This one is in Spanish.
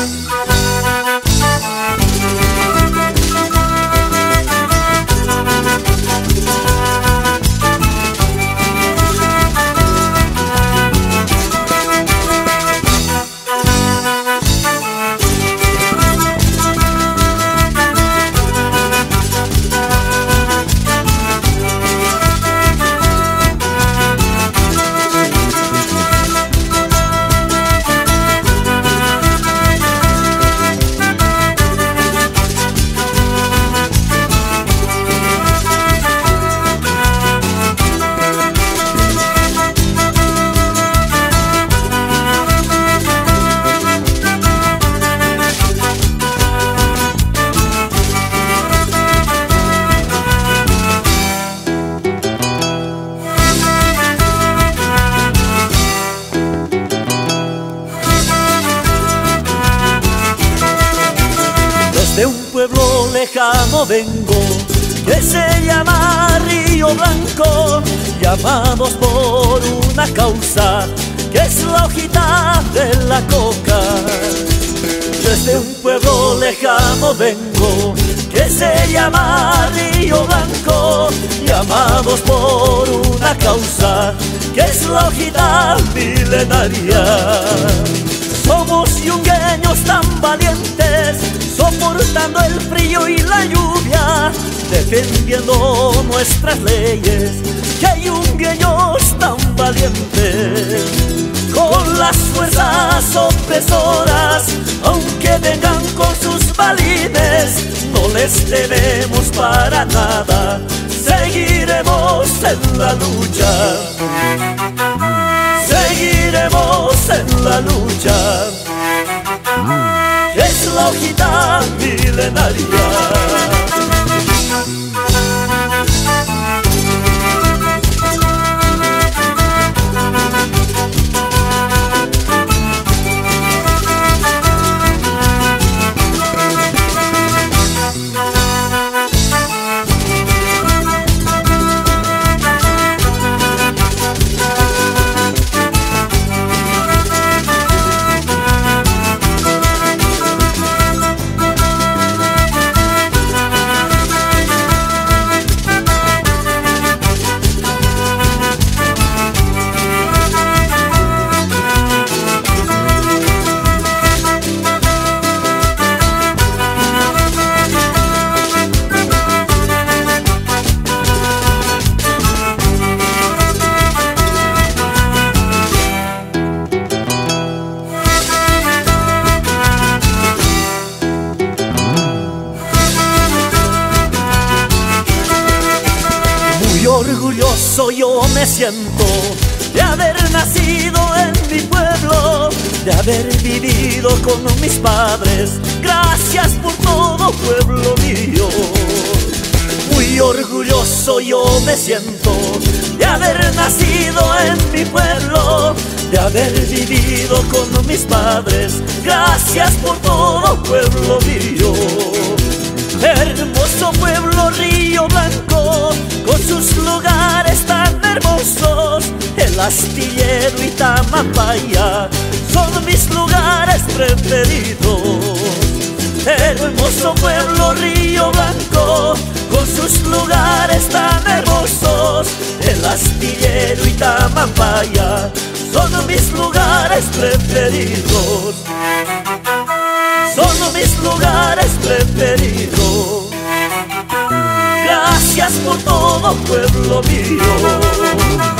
de pueblo lejano vengo que se llama Río Blanco, llamados por una causa que es la hojita de la coca. Desde un pueblo lejano vengo que se llama Río Blanco, llamados por una causa que es la hojita milenaria. Somos yungueños tan valientes soportando el frío y la lluvia, defendiendo nuestras leyes, que hay un tan valiente, con las fuerzas opresoras, aunque vengan con sus balines, no les tenemos para nada, seguiremos en la lucha. Seguiremos en la lucha milenaria. Orgulloso yo me siento de haber nacido en mi pueblo, de haber vivido con mis padres. Gracias por todo, pueblo mío. Muy orgulloso yo me siento de haber nacido en mi pueblo, de haber vivido con mis padres. Gracias por todo, pueblo mío. Hermoso pueblo Río Blanco, con sus lugares tan hermosos, el astillero y Tamapaya son mis lugares preferidos. Hermoso pueblo Río Blanco, con sus lugares tan hermosos, el astillero y Tamapaya son mis lugares preferidos pueblo mío.